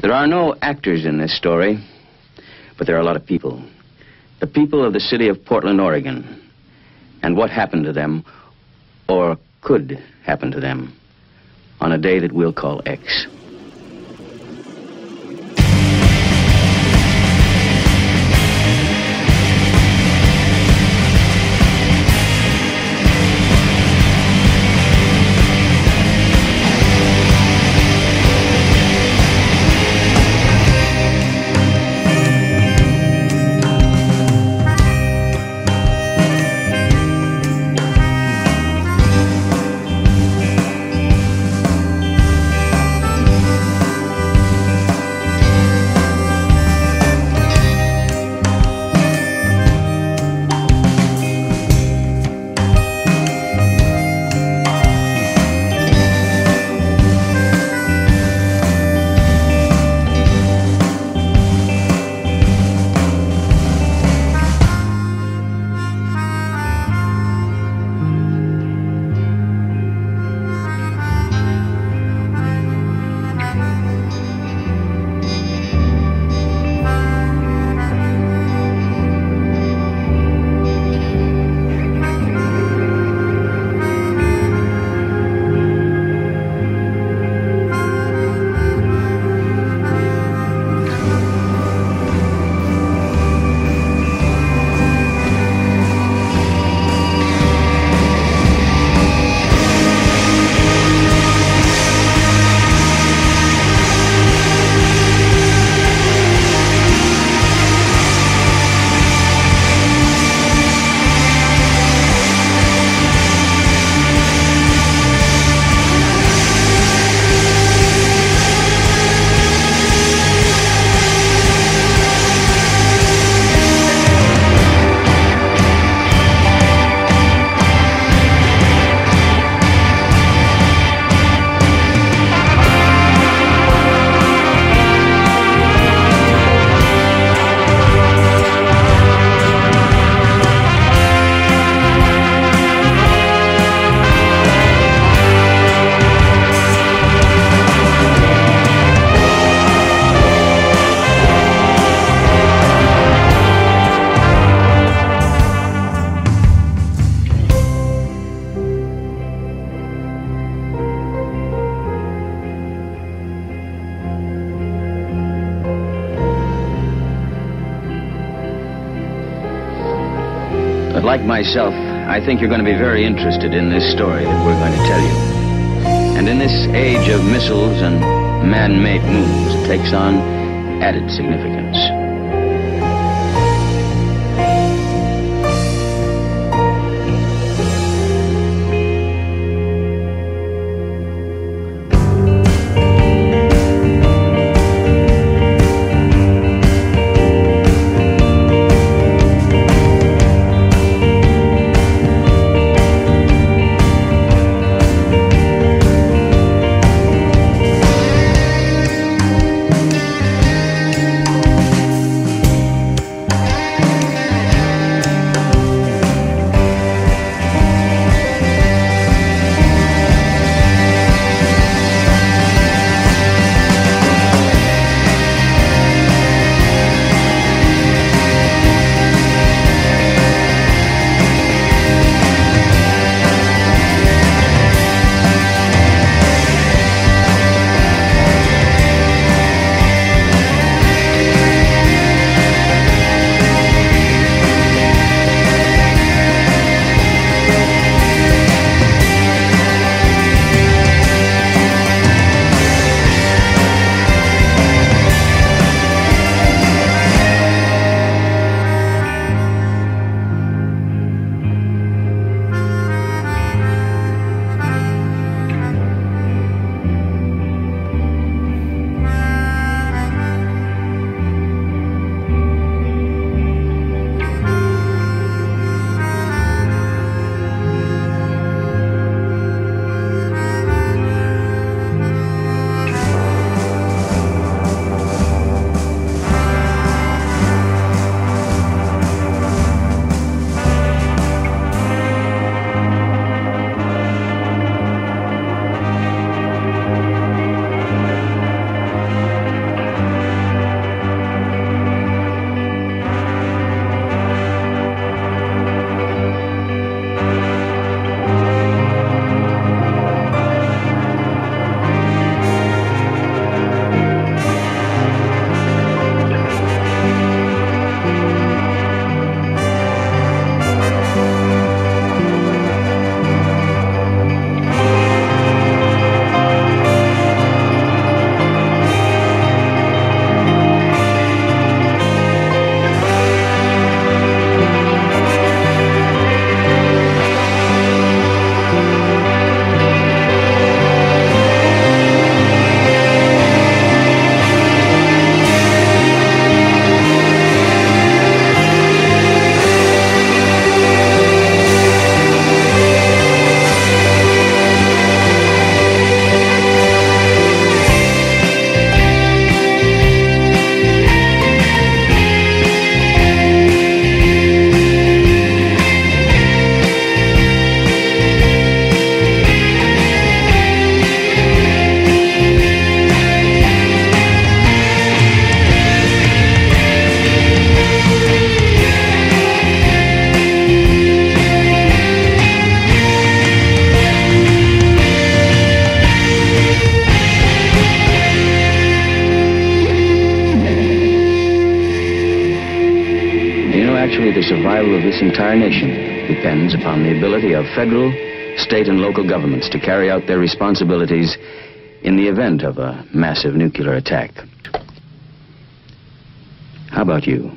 There are no actors in this story, but there are a lot of people. The people of the city of Portland, Oregon, and what happened to them, or could happen to them, on a day that we'll call X. like myself, I think you're going to be very interested in this story that we're going to tell you. And in this age of missiles and man-made moons, it takes on added significance. Ultimately the survival of this entire nation depends upon the ability of federal, state, and local governments to carry out their responsibilities in the event of a massive nuclear attack. How about you?